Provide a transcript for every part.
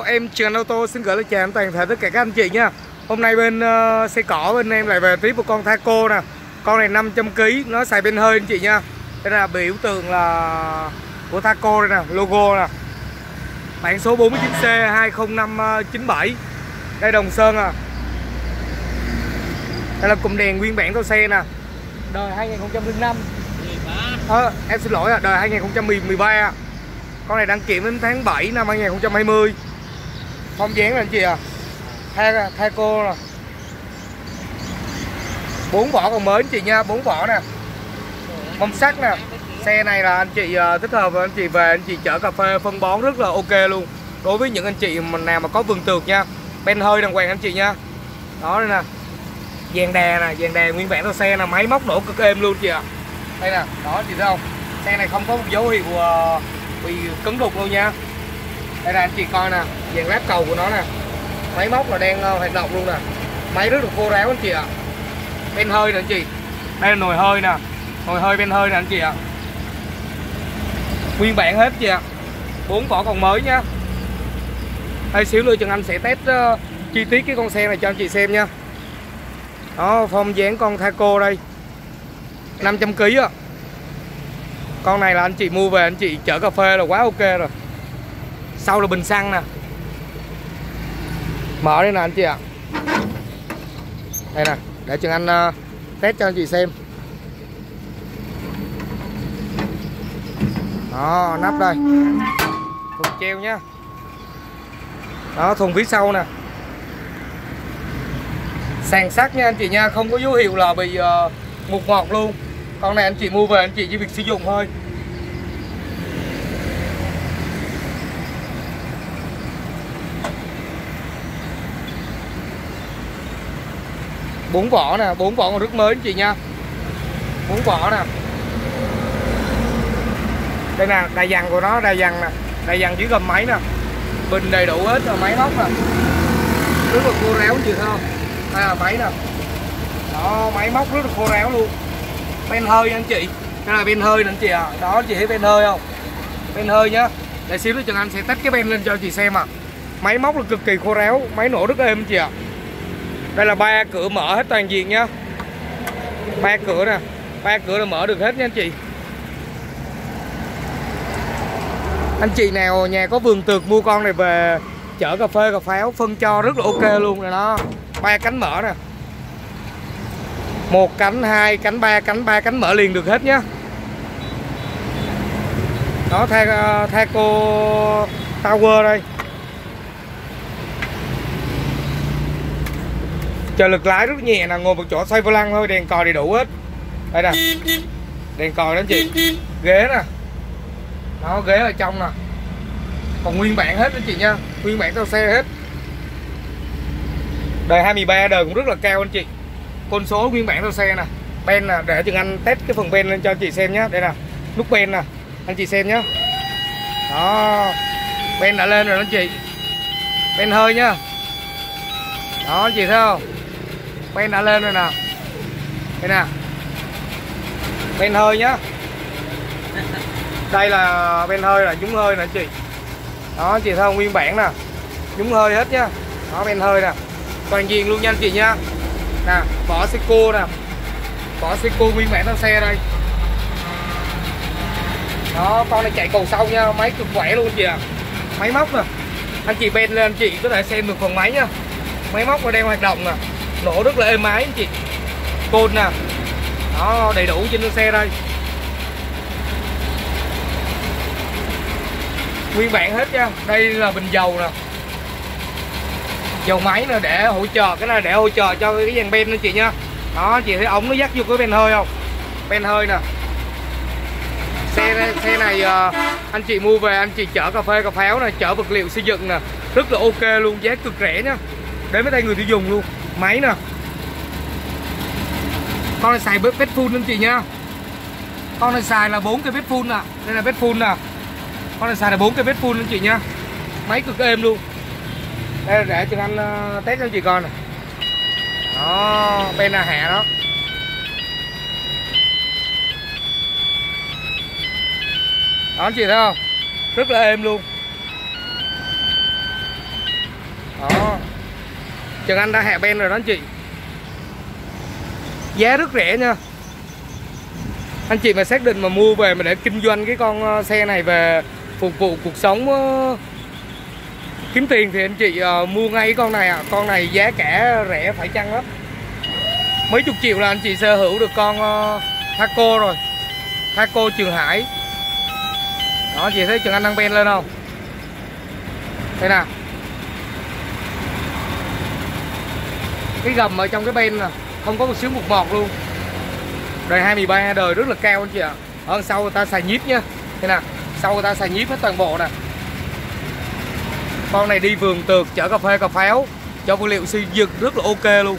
Em Trường Ô tô xin gửi lời chào toàn thể tất cả các anh chị nha. Hôm nay bên uh, xe cỏ bên em lại về tiếp một con Thaco nè. Con này 500kg, nó xài bên hơi anh chị nha. Đây là biểu tượng là của Thaco đây nè, logo nè. Bản số 49C 20597 ờ, Đây Đồng Sơn à. Đây là cụm đèn nguyên bản của xe nè. Đời 2005 à, ờ, Em xin lỗi à, đời 2013 Con này đăng kiểm đến tháng 7 năm 2020 Phong dáng anh chị à? Thay thay cô rồi. Bốn vỏ còn mới anh chị nha bốn vỏ nè. Mâm sắt nè. Xe này là anh chị uh, thích hợp anh chị về anh chị chở cà phê phân bón rất là ok luôn. Đối với những anh chị mà nào mà có vườn tược nha ben hơi đàng hoàng anh chị nha. Đó đây nè. Dàn đè nè dàn đè nguyên bản của xe là máy móc nổ cực êm luôn chị ạ. À. đây nè đó chị thấy không? Xe này không có một dấu hiệu uh, bị cứng đục luôn nha đây là anh chị coi nè dàn lát cầu của nó nè. Máy móc là đang uh, hoạt động luôn nè. Máy rất là khô ráo anh chị ạ. À. hơi nè anh chị. Đây là nồi hơi nè. Nồi hơi bên hơi nè anh chị ạ. À. nguyên bản hết chị ạ. À. bốn vỏ còn mới nha, đây xíu nữa chừng Anh sẽ test uh, chi tiết cái con xe này cho anh chị xem nha. Đó phong dáng con Thaco đây. 500 kg ạ, con này là anh chị mua về anh chị chở cà phê là quá ok rồi sau là bình xăng nè. Mở đây nè anh chị ạ. Đây nè để trường Anh uh, test cho anh chị xem. Đó nắp đây. Thùng treo nhá. Đó thùng phía sau nè. Sàn sắt nha anh chị nha không có dấu hiệu là bị uh, mục ngọt luôn. Con này anh chị mua về anh chị chỉ việc sử dụng thôi. Bốn vỏ nè, bốn vỏ còn rất mới chị nha. Bốn vỏ nè. Đây nè đai dằn của nó đai dằn nè. Đai dằn dưới gầm máy nè. Bình đầy đủ hết rồi, máy móc nè. Rất là khô réo chị thấy không? Đây là máy nè. Đó, máy móc rất là khô réo luôn. Ben hơi anh chị. Đây là ben hơi nè anh chị à đó chị thấy ben hơi không? Ben hơi nhá. Để xíu nữa Trần Anh sẽ tách cái ben lên cho chị xem à máy móc là cực kỳ khô réo máy nổ rất êm chị ạ. à đây là ba cửa mở hết toàn diện nhá. Ba cửa nè. Ba cửa là mở được hết nha anh chị. Anh chị nào nhà có vườn tược mua con này về chở cà phê, cà pháo, phân cho rất là ok luôn rồi đó. Ba cánh mở nè. Một cánh, hai cánh, ba cánh ba cánh mở liền được hết nhá. Đó, tha cô Tower đây. Chờ lực lái rất nhẹ là ngồi một chỗ xoay vô lăng thôi, đèn còi đầy đủ hết. Đây nè. Đèn còi đó chị. Ghế nè. Nó ghế ở trong nè. Còn nguyên bản hết đó chị nha. Nguyên bản theo xe hết. Đời 23 đời cũng rất là cao anh chị. Con số nguyên bản theo xe nè. Ben nè, để chừng anh test cái phần ben lên cho anh chị xem nhé đây nè, nút ben nè. Anh chị xem nhé đó. Ben đã lên rồi anh chị. Ben hơi nhá. Đó, anh chị thấy không? Ben đã lên rồi nè đây nè ben hơi nhá. Đây là ben hơi là nhúng hơi nè chị. Đó, chị thơ nguyên bản nè. Nhúng hơi hết nhá. Đó ben hơi nè. Toàn diện luôn nha anh chị nha nè, bỏ Seiko nè. Bỏ Seiko nguyên bản theo xe đây. Đó, con này chạy cầu sau nha. Máy cực khỏe luôn chị à máy móc nè. Anh chị ben lên anh chị có thể xem được phần máy nha máy móc nó đang hoạt động nè nổ rất là êm ái anh chị. Côn nè. Nó đầy đủ trên xe đây. Nguyên bản hết nha. Đây là bình dầu nè. Dầu máy nè, để hỗ trợ, cái này để hỗ trợ cho cái dàn ben anh chị nha. Đó, chị thấy ống nó dắt vô cái ben hơi không? Ben hơi nè. Xe xe này ờ, anh chị mua về, anh chị chở cà phê cà pháo nè, chở vật liệu xây dựng nè. Rất là ok luôn, giá cực rẻ nhá đến với tay người tiêu dùng luôn máy nè con này xài bếp vết phun anh chị nha con này xài là bốn cái bếp phun nè đây là bếp phun nè. Con này xài là bốn cái bếp phun anh chị nha máy cực êm luôn. Đây là để cho anh ờ, test cho chị coi nè. Đó, bên là hạ đó. Đó anh chị thấy không? Rất là êm luôn. Đó. Trần Anh đã hạ ben rồi đó anh chị. Giá rất rẻ nha. Anh chị mà xác định mà mua về mà để kinh doanh cái con ờ, xe này về phục vụ cuộc sống ờ, kiếm tiền thì anh chị ờ, mua ngay cái con này à con này giá cả rẻ phải chăng lắm. Mấy chục triệu là anh chị sở hữu được con Thaco rồi. Thaco Trường Hải. Đó, chị thấy Trường Anh đang ben lên không? Đây nào cái gầm ở trong cái ben nè, không có một xíu mục mọt luôn. Đời 2013 đời rất là cao anh chị ạ. Ở sau người ta xài nhíp nhá. Thế nè, sau người ta xài nhíp hết toàn bộ nè. Con này đi vườn tược, chở cà phê cà pháo. Cho vật liệu xây dựng rất là ok luôn.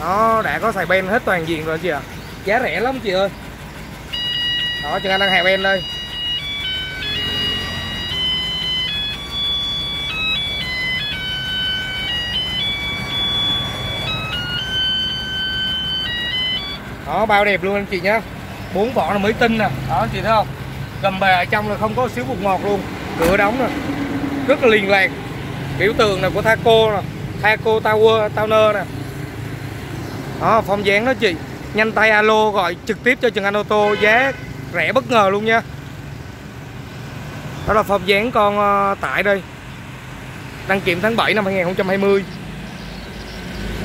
Nó đã có xài ben hết toàn diện rồi anh chị ạ. Giá rẻ lắm chị ơi. Đó Trần Anh đang hẹp ben đây. Đó, bao đẹp luôn anh chị nhé bốn vỏ là mới tinh nè. Đó anh chị thấy không? Gầm bề ở trong là không có xíu bột ngọt luôn. Cửa đóng nè. Rất là liền lạc. Biểu tượng này của Thaco nè. Thaco Tower, Towner nè. Đó, phong dáng đó chị. Nhanh tay alo gọi trực tiếp cho Trần Anh ô tô. Giá rẻ bất ngờ luôn nha. Đó là phong dáng con ờ, tải đây. Đăng kiểm tháng 7 năm 2020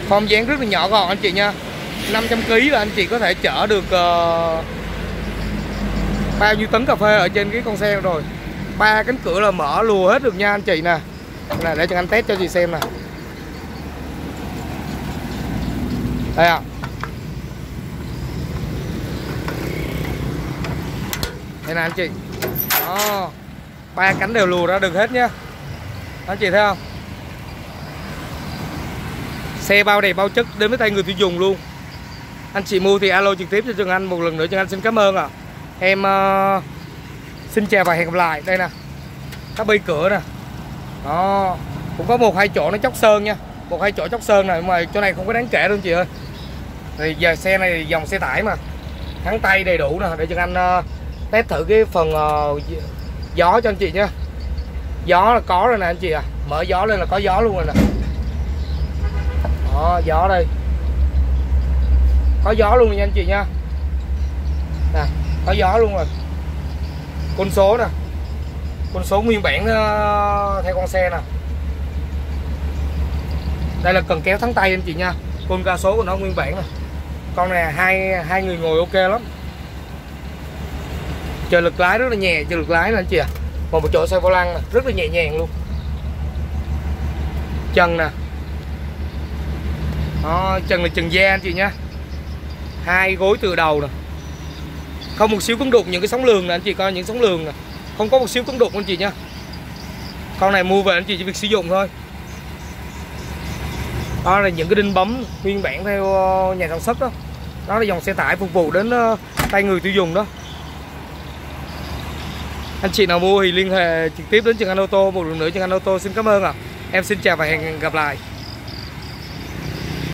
phong dáng rất là nhỏ gọn anh chị nha. 500 kg là anh chị có thể chở được uh, bao nhiêu tấn cà phê ở trên cái con xe rồi. Ba cánh cửa là mở lùa hết được nha anh chị nè. Là để cho anh test cho chị xem nè. Đây à. đây nè anh chị. Đó. Ba cánh đều lùa ra được hết nhá. Anh chị thấy không? Xe bao đẹp bao chất đến với tay người tiêu dùng luôn anh chị mua thì alo trực tiếp cho trường Anh một lần nữa trường Anh xin cảm ơn ạ. À. em uh, xin chào và hẹn gặp lại. Đây nè các bi cửa nè. Đó cũng có một hai chỗ nó chóc sơn nha. Một hai chỗ chóc sơn này mà chỗ này không có đáng kể đâu chị ơi. Thì giờ xe này dòng xe tải mà. Thắng tay đầy đủ nè để cho anh uh, test thử cái phần uh, gió cho anh chị nhé gió là có rồi nè anh chị à mở gió lên là có gió luôn rồi nè. Đó gió đây có gió luôn nha anh chị nha. Nè có gió luôn rồi. Con số nè. Con số nguyên bản ờ, theo con xe nè. Đây là cần kéo thắng tay anh chị nha. Con ca số của nó nguyên bản nè. Con này hai hai người ngồi ok lắm. Chờ lực lái rất là nhẹ chờ lực lái nè anh chị à còn một chỗ xe vô lăng rất là nhẹ nhàng luôn. Chân nè. Đó, chân là chân da anh chị nha hai gối từ đầu nè. Không một xíu cứng đục, những cái sóng lường nè, anh chị coi những sóng lường nè. Không có một xíu cứng đục anh chị nha. Con này mua về anh chị chỉ việc sử dụng thôi. Đó là những cái đinh bấm nguyên bản theo ờ, nhà sản xuất đó. Đó là dòng xe tải phục vụ đến ờ, tay người tiêu dùng đó. Anh chị nào mua thì liên hệ trực tiếp đến trường Anh Ô Tô, một lần nữa trường Anh Ô Tô xin cảm ơn ạ. À. em xin chào và hẹn gặp lại.